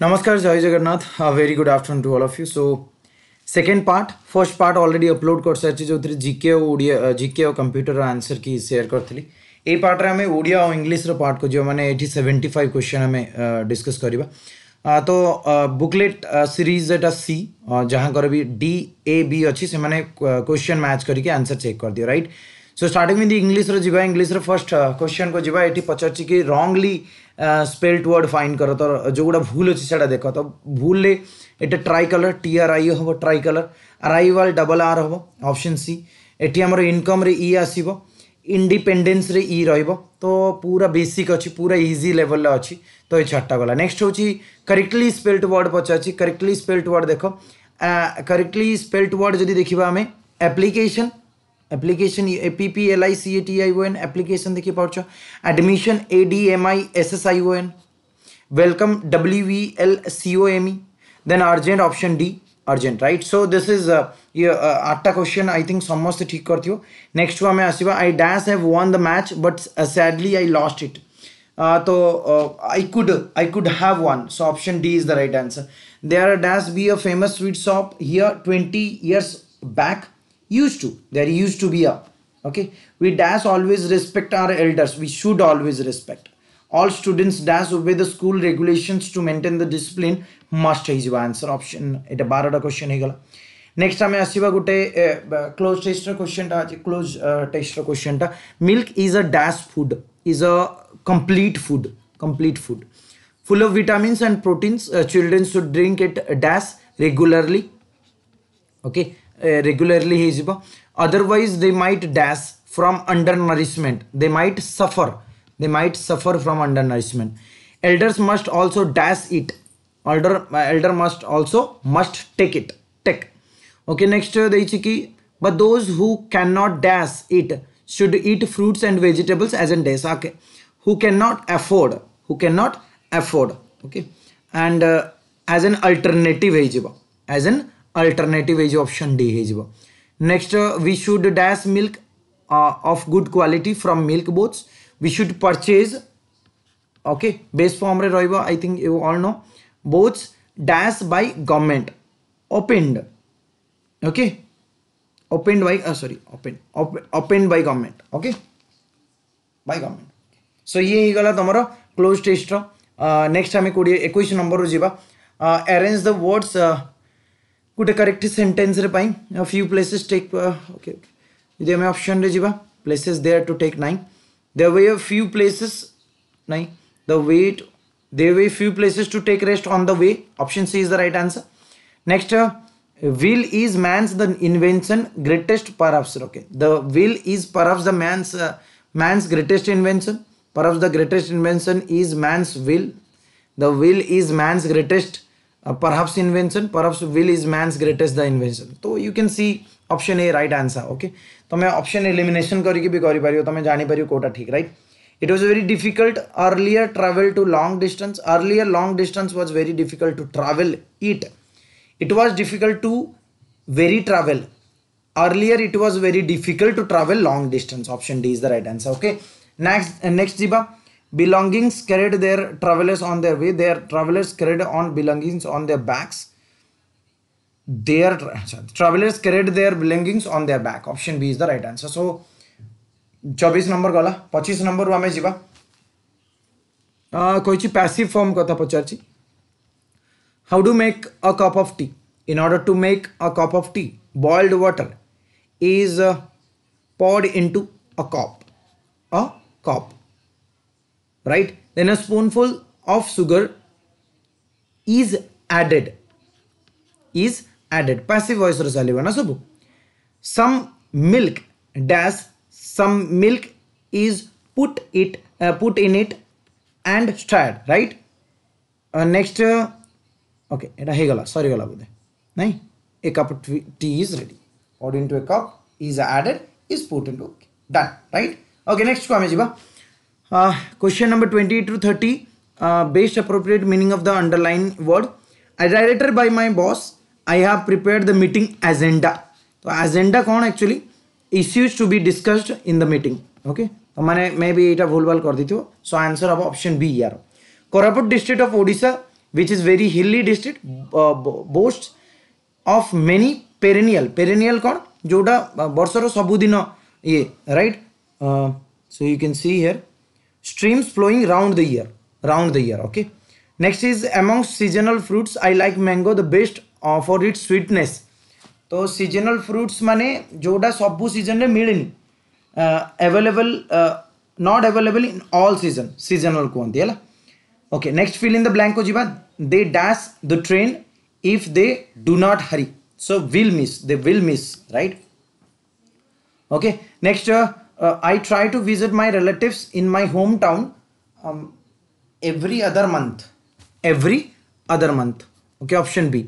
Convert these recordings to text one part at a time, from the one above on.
नमस्कार जय Jagannath very good afternoon to all of you so second part first part already upload कर सारी जो थी जिके ओडिया जिके और कंप्यूटर आंसर की सेयर करी ये पार्टे आम ओडिया और इंग्लीश पार्ट को जो मैंने ये सेवेन्टी फाइव क्वेश्चन आम डिस्कस करवा तो बुकलेट सीरीज एटा सी जहाँ भी डी ए बी अच्छी से मैंने क्वेश्चन मैच करके आंसर चेक कर दिए right right? So starting with English जीवा इंग्लिश फर्स्ट क्वेश्चन को जी ये पचार कि रंगली स्पेल्ड वर्ड फाइन कर तो जो गुड़ा भूल अच्छे से देख तो भूल ये tricolour T R I हम ट्राई कलर वाल डबल आर हम अपशन सी ये आम इनकम इ आस इंडिपेडेन्स इ रो पूरा बेसिक अच्छी पूरा इजी लेवल अच्छी तो ये छाटा गला नेक्स्ट हूँ करेक्टली स्पेल्ड वर्ड पचार करेक्टली स्पेल्ड वर्ड देख करेक्टली स्पेल्ड वर्ड जब देखा आम application application P P L I C A T I O N application देखिए पाच admission A D M I S S I O N welcome W V L C O M E then urgent option D urgent right so this is ये uh, आठटा question I think समस्त ठीक कर हो next को आम आसिवा I dash have won the match but sadly I lost it तो I could I could have won so option D is the right answer there are dash be a famous sweet shop here twenty years back used to there used to be a okay we dash always respect our elders we should always respect all students dash obey the school regulations to maintain the discipline must is your answer option এটা 12টা question question next next time গোটে close test র question ta close test eh, question ta milk is a das food is a complete food complete food full of vitamins and proteins uh, children should drink it dash regularly okay regularly hijab otherwise they might dash from undernourishment they might suffer they might suffer from undernourishment elders must also dash it elder elder must also must take it take okay next देखिए कि but those who can not dash it should eat fruits and vegetables as an dash okay who can not afford who can not afford okay and as an alternative hijab as an alternative is option D is next we should dash milk of good quality from milk booths we should purchase okay best रे रही I think you all know booths dash by government opened okay opened by sorry open opened by government okay by government so ये ହେଇଗଲା ତମର close ଟେଷ୍ଟର next ଆମେ କୋଡ଼ିଏ ଏକୋଇଶ ନମ୍ବରରୁ ଯିବା ଆରେଞ୍ଜ ଦ ୱାର୍ଡ଼ସ୍ ଗୋଟେ କରେକ୍ଟ ସେଣ୍ଟେନ୍ସରେ ପାଇଁ ଫ୍ୟୁ ପ୍ଲେସେସ୍ ଟେକ୍ ଓକେ ଯଦି ଆମେ ଅପସନ୍ରେ places there to take nine. There were a few places. Places The weight. There were a few places to take rest on the way. Option C is the right answer. Next, uh, will is man's the invention greatest perhaps okay the will is perhaps the man's uh, man's greatest invention perhaps the greatest invention is man's will the will is man's greatest Uh, perhaps invention perhaps will is man's greatest the invention तो you can see option A right answer okay तुम्हें option elimination करमें जापर कौटा ठीक right it was very difficult earlier travel to long distance earlier long distance was very difficult to travel it it was difficult to very travel earlier it was very difficult to travel long distance option D is the right answer okay next next जीवा belongings carried their travelers on their way their travelers carried on belongings on their backs their sorry, travelers carried their belongings on their back option b is the right answer so 24 number गला 25 number आम koichi passive form form कथा how how do make a cup of tea? In order to make a cup of tea, boiled water is poured into a cup a cup right then a spoonful of sugar is added is added passive voice rasali bana sabu some milk dash some milk is put it uh, put in it and stirred right uh, next uh, okay eta he gala sorry gala bude nai a cup of tea is ready poured into a cup is added is put into okay. done right okay next ko ame jiba question number twenty to thirty best appropriate meaning of the underline word I director by my boss I have prepare the meeting agenda तो agenda कौन actually issues to be discussed in the meeting okay तो मैंने मे भी यहाँ भूल भाल कर दी थी सो आंसर हम ऑप्शन बी यार Koraput district of Odisha which is very hilly district boast of many perennial perennial कौन जोटा बर्षर uh, सबुदिन ये right so you can see here streams flowing round the year round the year okay next is among seasonal fruits i like mango the best uh, for its sweetness तो seasonal fruits माने जोड़ा सब season रे मिलनी available not available in all season seasonal कहते हैं okay next fill in the blank को जीवा they dash the train if they do not hurry so will miss they will miss right okay next uh, I try to visit my relatives in my hometown um, every other month. Every other month. Okay, option B.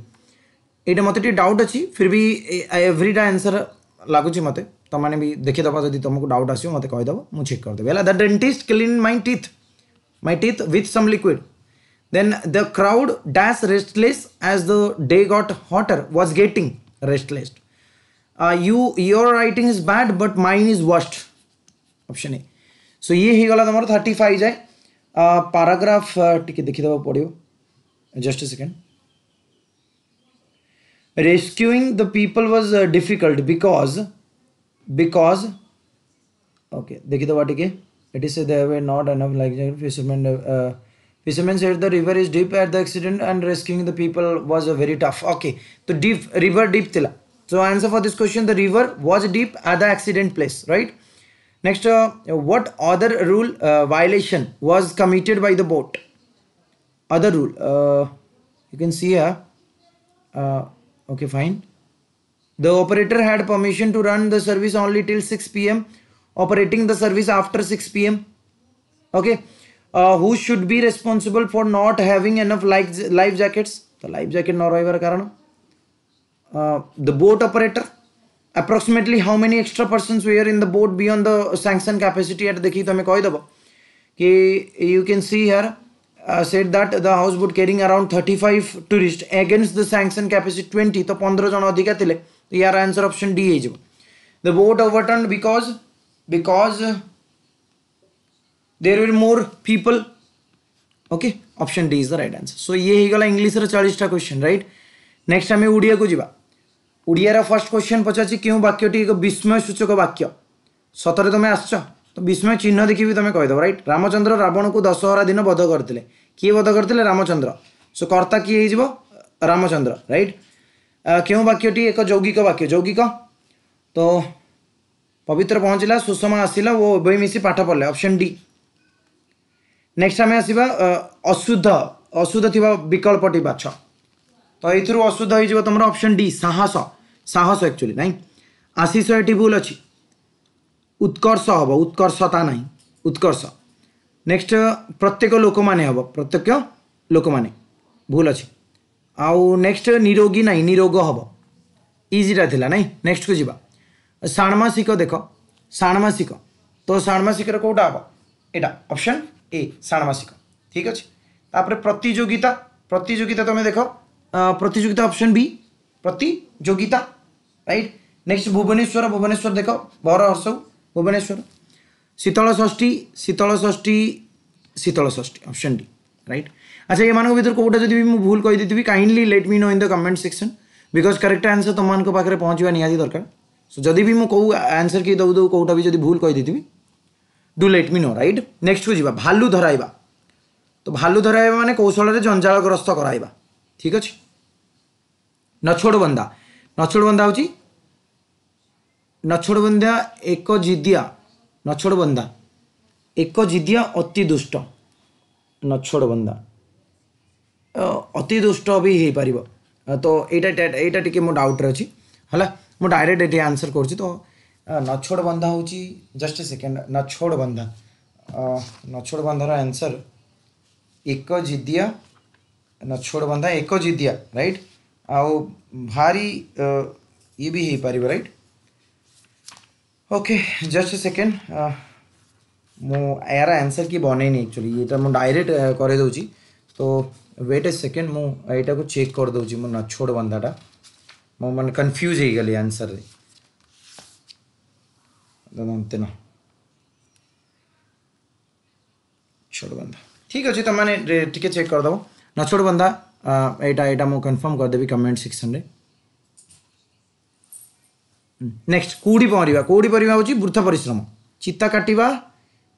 ଏଇଟା ମୋତେ ଟିକେ doubt ଅଛି ଫିର୍ ବି ଏଭ୍ରିଟା answer ଲାଗୁଛି ମୋତେ ତୁମମାନେ ବି ଦେଖିଦେବ ଯଦି ତୁମକୁ doubt ଆସିବ ମୋତେ କହିଦେବ ମୁଁ ଚେକ୍ କରିଦେବି ହେଲା the dentist clean my teeth my teeth with some liquid then the crowd dash restless as the day got hotter was getting restless uh, you your writing is bad but mine is worst option A so ये गला तुम thirty five जाए paragraph टे देखीद पड़ो just second rescuing the people was difficult because because okay देखीद टे it is they not an like fisherman fisherman said the river is deep at the accident and rescuing the people was a very tough okay तो deep river deep थी so answer for this question the river was deep at the accident place right Next, uh, what other rule uh, violation was committed by the boat? Other rule, uh, you can see here. Uh, okay, fine. The operator had permission to run the service only till 6 p.m. Operating the service after 6 p.m. Okay. Uh, who should be responsible for not having enough life, life jackets? The life jacket nor karan. Uh, the boat operator approximately how many extra person were in the boat be the sanction capacity at देखिए तुम्हें कहीदेव कि you can see here said that the houseboat carrying around thirty five tourist against the sanction capacity twenty तो पंद्रह जन अधिका थे तो यार आंसर ऑप्शन डी है the boat overturn because because there will more people okay option D is the right answer so ये गला इंग्लीश्र चालीसटा क्वेश्चन राइट नेक्स्ट आम ओडिया को जीवा ଓଡ଼ିଆର ଫାର୍ଷ୍ଟ କ୍ୱେଶ୍ଚନ୍ ପଚାରୁଛି କେଉଁ ବାକ୍ୟଟି ଏକ ବିସ୍ମୟ ସୂଚକ ବାକ୍ୟ ସତରେ ତୁମେ ଆସିଛ ତ ବିସ୍ମୟ ଚିହ୍ନ ଦେଖିବି ତୁମେ କହିଦେବ ରାଇଟ୍ ରାମଚନ୍ଦ୍ର ରାବଣକୁ ଦଶହରା ଦିନ ବଧ କରିଥିଲେ କିଏ ବଧ କରିଥିଲେ ରାମଚନ୍ଦ୍ର ସୋ କର୍ତ୍ତା କିଏ ହେଇଯିବ ରାମଚନ୍ଦ୍ର ରାଇଟ୍ କେଉଁ ବାକ୍ୟଟି ଏକ ଯୌଗିକ ବାକ୍ୟ ଯୌଗିକ ତ ପବିତ୍ର ପହଞ୍ଚିଲା ସୁଷମା ଆସିଲା ଓ ଉଭୟ ମିଶି ପାଠ ପଢ଼ିଲେ ଅପସନ୍ ଡି ନେକ୍ସଟ ଆମେ ଆସିବା ଅଶୁଦ୍ଧ ଅଶୁଦ୍ଧ ଥିବା ବିକଳ୍ପଟି ବାଛ ତ ଏଇଥିରୁ ଅଶୁଦ୍ଧ ହେଇଯିବ ତୁମର ଅପସନ୍ ଡି ସାହସ ସାହସ ଆକ୍ଚୁଆଲି ନାହିଁ ଆଶିଷ ଏଠି ଭୁଲ ଅଛି ଉତ୍କର୍ଷ ହେବ ଉତ୍କର୍ଷତା ନାହିଁ ଉତ୍କର୍ଷ ନେକ୍ସଟ ପ୍ରତ୍ୟେକ ଲୋକମାନେ ହେବ ପ୍ରତ୍ୟେକ ଲୋକମାନେ ଭୁଲ ଅଛି ଆଉ ନେକ୍ସଟ ନିରୋଗୀ ନାହିଁ ନିରୋଗ ହେବ ଇଜିଟା ଥିଲା ନାହିଁ ନେକ୍ସଟକୁ ଯିବା ଷାଣମାସିକ ଦେଖ ଷାଣମାସିକ ତ ଷାଣମାସିକର କେଉଁଟା ହେବ ଏଇଟା ଅପସନ୍ ଏ ଷାଣମାସିକ ଠିକ୍ ଅଛି ତାପରେ ପ୍ରତିଯୋଗିତା ପ୍ରତିଯୋଗିତା ତୁମେ ଦେଖ प्रतियोगिता ऑप्शन बी प्रतियोगिता राइट नेक्स्ट भुवनेश्वर भुवनेश्वर देख बर हर्ष Bhubaneswar Sheetal Shashthi Sheetal Shashthi Sheetal Shashthi option D right अच्छा ये भितर कोटा जब भी मुझे भूल कहीदेवी kindly let me know in the comment section because correct answer तुम मान पाखे पहुँचवा निहाती दरकार सो जदि भी मुझे कौ आंसर की दौ दौ कौटा भी जब भूल कहीदेवी do let me know right next को जी भालू धरवा तो भालू धरवा मैंने कौशल जंजाड़ग्रस्त कराइबा ठीक अच्छे नछोड़बंदा बंदा नछोड़ बंदा हूँ नछोड़ एक जिदिया नछोड़ बंदा एक जिदिया अति दुष्ट नछोड़ बंदा अति दुष्ट भी हो पार तो ये मो डाउट अच्छी है मुझे डायरेक्ट ये आंसर कर नछोड़ बंधा हूँ जस्ट सेकेंड नछोड़ बंधा नछोड़ बंधार आंसर एक जिदिया नछोड़ बंधा एक जिदिया रईट और भारी ये भी है पारिबो राइट ओके जस्ट सेकेंड मु यार आंसर कि बनैनी एक्चुअली ये मुझे डायरेक्ट करदे तो वेट ए सेकेंड मुझा को चेक कर दूसरी मो नछोड़ बंधाटा मो मैं कन्फ्यूज हो गली आंसर रे दंतन तो छोड़ बंधा ठीक अच्छे तुम तो मैंने टे चेक करदेव नछोड़ बंधा ଏଇଟା ଏଇଟା ମୁଁ କନଫର୍ମ କରିଦେବି କମେଣ୍ଟ ସେକ୍ସନରେ ନେକ୍ସଟ କେଉଁଠି ପହଁରିବା କେଉଁଠି ପହଁରିବା ହେଉଛି ବୃଥ ପରିଶ୍ରମ ଚିତ କାଟିବା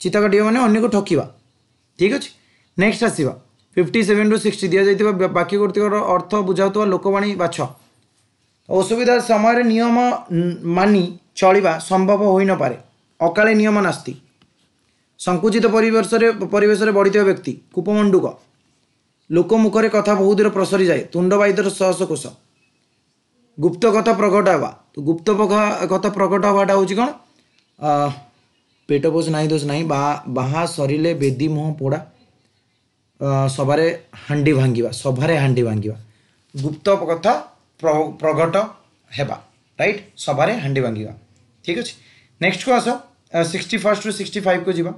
ଚିତ କାଟିବା ମାନେ ଅନ୍ୟକୁ ଠକିବା ଠିକ୍ ଅଛି ନେକ୍ସଟ ଆସିବା ଫିଫ୍ଟି ସେଭେନ୍ ରୁ ସିକ୍ସଟି ଦିଆଯାଇଥିବା ବାକି ଗୁଡ଼ିକର ଅର୍ଥ ବୁଝାଉଥିବା ଲୋକବାଣୀ ବାଛ ଅସୁବିଧା ସମୟରେ ନିୟମ ମାନି ଚଳିବା ସମ୍ଭବ ହୋଇନପାରେ ଅକାଳେ ନିୟମ ନାସ୍ତି ସଙ୍କୁଚିତ ପରିବେଶରେ ପରିବେଶରେ ବଢ଼ିଥିବା ବ୍ୟକ୍ତି କୂପମଣ୍ଡୁକ ଲୋକ ମୁଖରେ କଥା ବହୁ ଦୂର ପ୍ରସରିଯାଏ ତୁଣ୍ଡ ବାଇଦର ସହସ କୋଷ ଗୁପ୍ତ କଥା ପ୍ରକଟ ହେବା ଗୁପ୍ତ କଥା ପ୍ରକଟ ହେବାଟା ହେଉଛି କ'ଣ পেট পোষ নাই দোষ নাই বা বাহা সরিলে বেদি মুহ পোড়া সভারে হাণ্ডি ভাঙ্গিবা সভারে হাণ্ডি ভাঙ্গিবা গুপ্ত কথা প্রগট হেবা রাইট সভারে হাণ্ডি ভাঙ্গিবা ঠিক আছে নেক্সট কু আস সিক্সটি ফার্স্ট রু সিক্সটি ফাইভ কু যা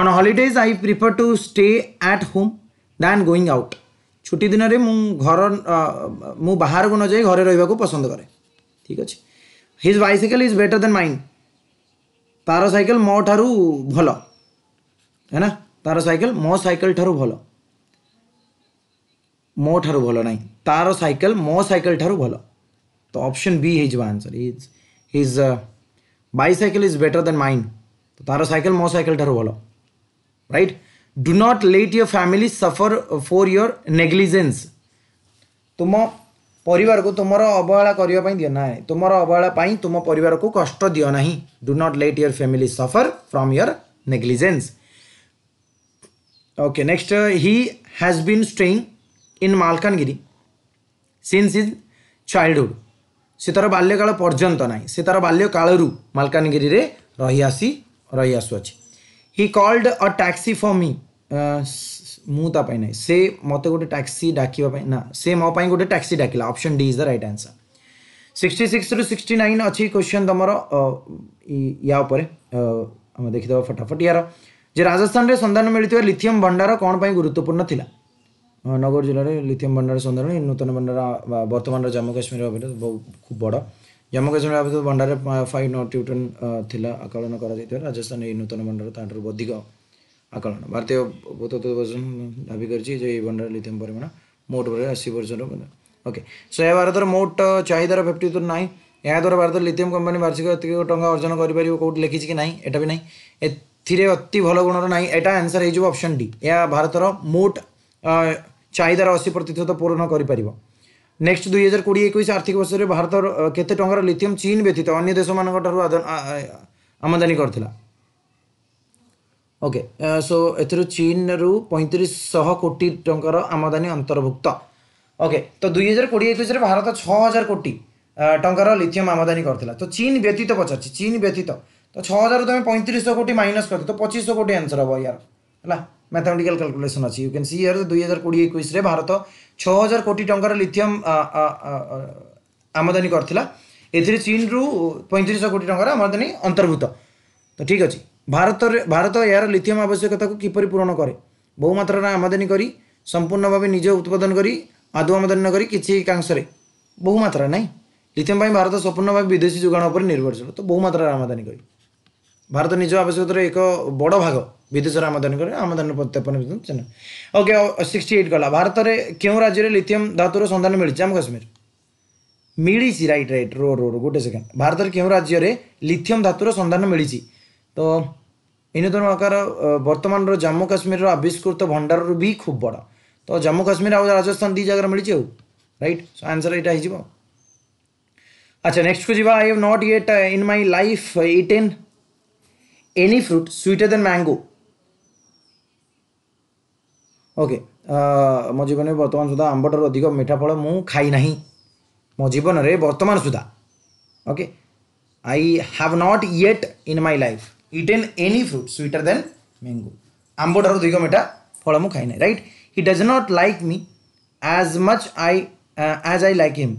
on holidays I prefer to stay at home than going out ছুটি দিনরে মু ঘর মু বাহারকু ন যাই ঘরে রহিবাকু পছন্দ করে ঠিক আছে his bicycle is better than mine তার সাইকেল ମୋ ଠାରୁ ଭଲ ହେ ନା ତାର ସାଇକେଲ ମୋ ସାଇକେଲ ଠାରୁ ଭଲ ମୋ ଠାରୁ ଭଲ ନାହିଁ ତାର ସାଇକେଲ ମୋ ସାଇକେଲ ଠାରୁ ଭଲ ତ ଅପସନ୍ ବି ହେଇଯିବ answer is his bicycle is better than mine ତ ତାର ସାଇକେଲ ମୋ ସାଇକେଲ ଠାରୁ ଭଲ right do not let your family suffer for your negligence तुम पर तुम अवहेला दिना तुम अवहेला तुम पर को कष्ट दिना do not let your family suffer from your negligence okay next he has been staying in Malkangiri since is childhood से तार बाल्यकाल पर्यंत ना से तार बाल्यकालू मलकानगिरी रही आसी रही आसुअ he called a taxi for me ମୁଁ ତା ପାଇଁ ନାହିଁ ସେ ମୋତେ ଗୋଟେ ଟ୍ୟାକ୍ସି ଡାକିବା ପାଇଁ ନା ସେ ମୋ ପାଇଁ ଗୋଟେ ଟ୍ୟାକ୍ସି ଡାକିଲା option D is the right answer sixty ସିକ୍ସରୁ sixty nine ଅଛି କ୍ୱେଶ୍ଚନ୍ ତୁମର ୟା ଉପରେ ଆମେ ଦେଖିଦେବା ଫଟାଫଟ ୟାର ଯେ ରାଜସ୍ଥାନରେ ସନ୍ଧାନ ମିଳିଥିବା ଲିଥିୟମ୍ ଭଣ୍ଡାର କ'ଣ ପାଇଁ ଗୁରୁତ୍ୱପୂର୍ଣ୍ଣ ଥିଲା ନଗର ଜିଲ୍ଲାରେ ଲିଥିୟମ୍ ଭଣ୍ଡାର ସନ୍ଧାନ ନୂତନ ଭଣ୍ଡାର ବର୍ତ୍ତମାନର ଜମ୍ମୁ କାଶ୍ମୀର ଅଭିନେତା ଖୁବ୍ ବଡ଼ ଜମ୍ମୁ କାଶ୍ମୀର ଅଭିନେତା ଭଣ୍ଡାରରେ ଫାଇଭ୍ ନଟ୍ ନ୍ୟୁଟନ୍ ଥିଲା ଆକଳନ କରାଯାଇଥିବା ରାଜସ୍ଥାନ ଏହି ନୂତନ ଭଣ୍ଡାର ତାଠାରୁ ଅଧିକ ଆକଳନ ଭାରତୀୟ ତତ୍ତ୍ୱବୋଧନ ଦାବି କରିଛି ଯେ ଏହି ବଣ୍ଡରେ ଲିଥିୟମ୍ ପରିମାଣ ମୋଟ ପରିମାଣ ଅଶୀ ପରସେଣ୍ଟ ଓକେ ସୋ ଏହା ଭାରତର ମୋଟ ଚାହିଦାର ଫିଫ୍ଟି ଟୁ ନାହିଁ ଏହାଦ୍ୱାରା ଭାରତ ଲିଥିୟମ୍ କମ୍ପାନୀ ବାର୍ଷିକ ଏତିକି ଟଙ୍କା ଅର୍ଜନ କରିପାରିବ କେଉଁଠି ଲେଖିଛି କି ନାହିଁ ଏଇଟା ବି ନାହିଁ ଏଥିରେ ଅତି ଭଲ ଗୁଣର ନାହିଁ ଏଇଟା ଆନ୍ସର୍ ହେଇଯିବ ଅପସନ୍ ଡି ଏହା ଭାରତର ମୋଟ ଚାହିଦାର ଅଶୀ ପ୍ରତିଶତ ପୂରଣ କରିପାରିବ ନେକ୍ସଟ ଦୁଇ ହଜାର କୋଡ଼ିଏ ଏକୋଇଶ ଆର୍ଥିକ ବର୍ଷରେ ଭାରତର କେତେ ଟଙ୍କାର ଲିଥିୟମ୍ ଚୀନ୍ ବ୍ୟତୀତ ଅନ୍ୟ ଦେଶମାନଙ୍କଠାରୁ ଆମଦାନୀ କରିଥିଲା ଓକେ ସୋ ଏଥିରୁ ଚୀନରୁ ପଇଁତିରିଶଶହ କୋଟି ଟଙ୍କାର ଆମଦାନୀ ଅନ୍ତର୍ଭୁକ୍ତ ଓକେ ତ ଦୁଇହଜାର କୋଡ଼ିଏ ଏକୋଇଶରେ ଭାରତ ଛଅ ହଜାର କୋଟି ଟଙ୍କାର ଲିଥିୟମ୍ ଆମଦାନୀ କରିଥିଲା ତ ଚୀନ ବ୍ୟତୀତ ପଚାରିଛି ଚୀନ ବ୍ୟତୀତ ତ ଛଅ ହଜାରରୁ ତୁମେ ପଇଁତିରିଶଶହ କୋଟି ମାଇନସ୍ କରିଛ ତ ପଚିଶଶହ କୋଟି ଆନ୍ସର୍ ହେବ ୟାର ହେଲା ମ୍ୟାଥମେଟିକାଲ୍ କ୍ୟାଲକୁଲେସନ୍ ଅଛି ୟୁ କ୍ୟାନ୍ ସି ୟାର ଦୁଇହଜାର କୋଡ଼ିଏ ଏକୋଇଶରେ ଭାରତ ଛଅ ହଜାର କୋଟି ଟଙ୍କାର ଲିଥିୟମ୍ ଆମଦାନୀ କରିଥିଲା ଏଥିରେ ଚୀନରୁ ପଇଁତିରିଶଶହ କୋଟି ଟଙ୍କାର ଆମଦାନୀ ଅନ୍ତର୍ଭୁକ୍ତ ତ ଠିକ୍ ଅଛି ଭାରତରେ ଭାରତ ଏହାର ଲିଥିୟମ୍ ଆବଶ୍ୟକତାକୁ କିପରି ପୂରଣ କରେ ବହୁମାତ୍ରାରେ ଆମଦାନୀ କରି ସମ୍ପୂର୍ଣ୍ଣ ଭାବେ ନିଜ ଉତ୍ପାଦନ କରି ଆଦୌ ଆମଦାନୀ ନ କରି କିଛି କାଂଶରେ ବହୁମାତ୍ରାରେ ନାହିଁ ଲିଥିୟମ୍ ପାଇଁ ଭାରତ ସମ୍ପୂର୍ଣ୍ଣ ଭାବେ ବିଦେଶୀ ଯୋଗାଣ ଉପରେ ନିର୍ଭରଶୀଳ ତ ବହୁମାତ୍ରାରେ ଆମଦାନୀ କରି ଭାରତ ନିଜ ଆବଶ୍ୟକତାର ଏକ ବଡ଼ ଭାଗ ବିଦେଶରେ ଆମଦାନୀ କରେ ଆମଦାନୀ ପ୍ରତ୍ୟାପନ ଓକେ ସିକ୍ସଟି ଏଇଟ୍ ଗଲା ଭାରତରେ କେଉଁ ରାଜ୍ୟରେ ଲିଥିୟମ୍ ଧାତୁର ସନ୍ଧାନ ମିଳିଛି ଜାମ୍ମୁ କାଶ୍ମୀର ମିଳିଛି right right row row row ଗୋଟେ ସେକେଣ୍ଡ ଭାରତରେ କେଉଁ ରାଜ୍ୟରେ ଲିଥିୟମ୍ ଧାତୁର ସନ୍ଧାନ ମିଳିଛି तो इनोदन आकार बर्तमान जम्मू काश्मीर आविष्कृत भंडार रू भी खूब बड़ तो जम्मू काश्मीर आ राजस्थान दी जगह मिली आउ रईट आंसर यहाँ हो अच्छा नेक्स्ट को जी I have not yet in my life eaten any fruit sweeter than mango okay मो जीवन में बर्तमान सुधा आंबर अधिक मीठा फल मुझना मो जीवन में बर्तमान सुधा okay I have not yet in my life eaten any fruit sweeter than mango ଆମ୍ବ ଠାରୁ ଅଧିକ ମିଠା ଫଳ ମୁଁ ଖାଇନାହିଁ right he does not like me as much I as I like him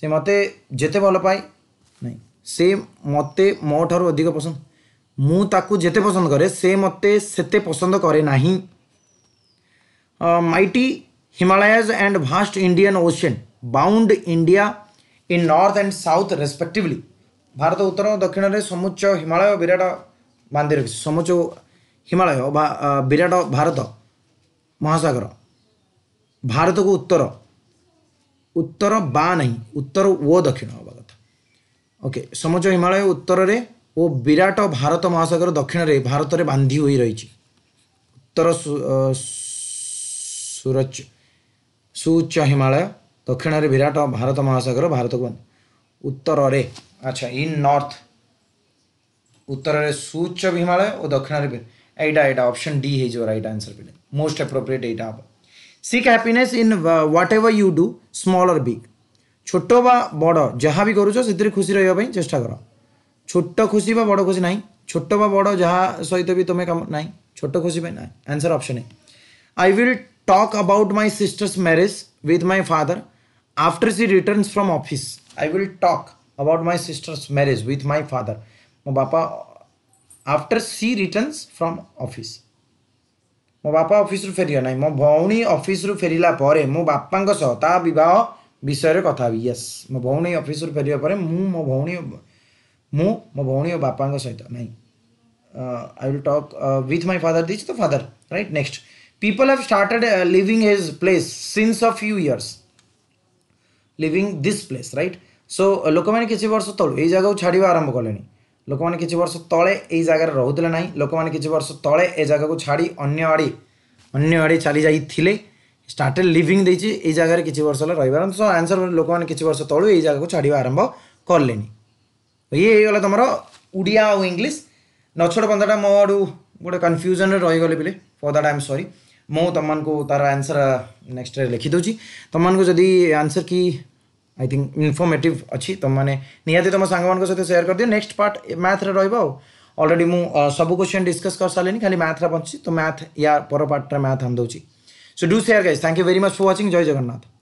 ସେ ମୋତେ ଯେତେ ଭଲ ପାଏ ନାହିଁ ସେ ମୋତେ ମୋ ଠାରୁ ଅଧିକ ପସନ୍ଦ ମୁଁ ତାକୁ ଯେତେ ପସନ୍ଦ କରେ ସେ ମୋତେ ସେତେ ପସନ୍ଦ କରେ ନାହିଁ mighty Himalayas and vast Indian Ocean bound India in north and south respectively Bharat ଉତ୍ତର ଓ ଦକ୍ଷିଣରେ ସମୁଚ୍ଚ ହିମାଳୟ ବିରାଟ ବାନ୍ଧି ରଖିଛି ସମୁଚ ହିମାଳୟ ବା ବିରାଟ ଭାରତ ମହାସାଗର ଭାରତକୁ ଉତ୍ତର ଉତ୍ତର ବା ନାହିଁ ଉତ୍ତର ଓ ଦକ୍ଷିଣ ହେବା କଥା ଓକେ ସମୁଚ ହିମାଳୟ ଉତ୍ତରରେ ଓ ବିରାଟ ଭାରତ ମହାସାଗର ଦକ୍ଷିଣରେ ଭାରତରେ ବାନ୍ଧି ହୋଇ ରହିଛି ଉତ୍ତର ସୁରଚ ସୁଉଚ୍ଚ ହିମାଳୟ ଦକ୍ଷିଣରେ ବିରାଟ ଭାରତ ମହାସାଗର ଭାରତକୁ ଉତ୍ତରରେ ଆଚ୍ଛା ଇନ୍ ନର୍ଥ उत्तर में सूच हिमालय और दक्षिण option D his right answer most appropriate Etah sick happiness in whatever you do small और बिग छोट बा बड़ जहाँ भी करुच से खुशी रहा चेषा कर छोट खुशी बड़ खुशी ना छोट बा बड़ जहाँ सहित भी तुम कम ना छोट खुशी ना answer option A I will talk about my sister's marriage with my father after she return from office I will talk about my sister's marriage with my father मो बापा after she return from office मो बापा office फेर ना मो भी office फेरला मो बापा सह ताह विषय कथ यस मो भी अफिस फेर पर मो भी मु मो भी और बापा सहित ना I will talk with my father these the father right next people have started living his place since of few years living this place right so लोक मैंने किसी वर्ष तलू ये जगह छाड़ आरंभ कले ଲୋକମାନେ କିଛି ବର୍ଷ ତଳେ ଏଇ ଜାଗାରେ ରହୁଥିଲେ ନାହିଁ ଲୋକମାନେ କିଛି ବର୍ଷ ତଳେ ଏ ଜାଗାକୁ ଛାଡ଼ି ଅନ୍ୟ ଆଡ଼େ ଅନ୍ୟ ଆଡ଼େ ଚାଲି ଯାଇଥିଲେ ଷ୍ଟାର୍ଟେଡ଼ ଲିଭିଂ ଦେଇଛି ଏଇ ଜାଗାରେ କିଛି ବର୍ଷ ହେଲା ରହିବାର ସୋ ଆନ୍ସର୍ ଲୋକମାନେ କିଛି ବର୍ଷ ତଳୁ ଏଇ ଜାଗାକୁ ଛାଡ଼ିବା ଆରମ୍ଭ କଲେଣି ଇଏ ହେଇଗଲା ତୁମର ଓଡ଼ିଆ ଆଉ ଇଂଲିଶ ନଛୋଟ ପନ୍ଥାଟା ମୋ ଆଡ଼ୁ ଗୋଟେ କନଫ୍ୟୁଜନ୍ରେ ରହିଗଲେ ପିଲେ for that I am sorry ମୁଁ ତୁମମାନଙ୍କୁ ତା'ର ଆନ୍ସର୍ ନେକ୍ସଟ୍ରେ ଲେଖିଦେଉଛି ତୁମମାନଙ୍କୁ ଯଦି ଆନ୍ସର୍ କି आई थिंक इनफर्मेटिव अच्छी तुम तो मैंने निहाती तुम तो सांग सहित सेयर कर दिए नेक्स्ट पार्ट मैथ्रे रो अलरेडी मुझे सब क्वेश्चन डिस्कस कर सारे खाली मैथ्रे बच्ची तो मैथ या पर पार्ट्रे मैथ हम दूसरी so do share guys thank you very much for watching जय जगन्नाथ